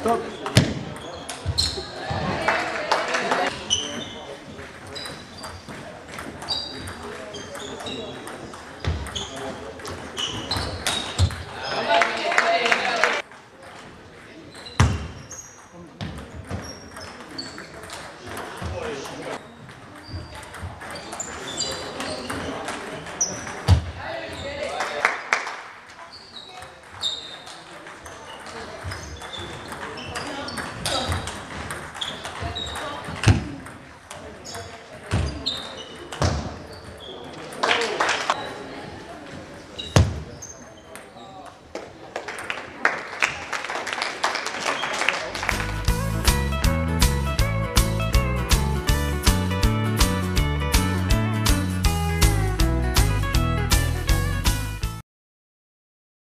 Стоп!